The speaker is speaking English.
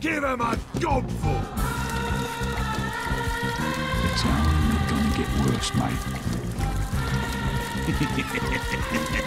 Give him a gobful! It's only gonna get worse, mate.